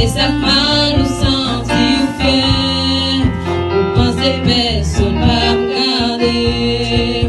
mais ça m'a nous sentir penser va me garder.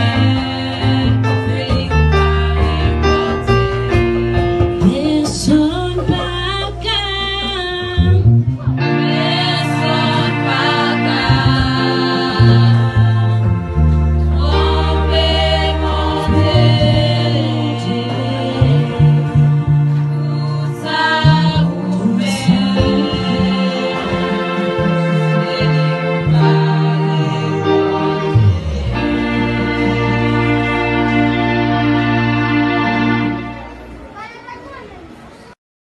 Amen.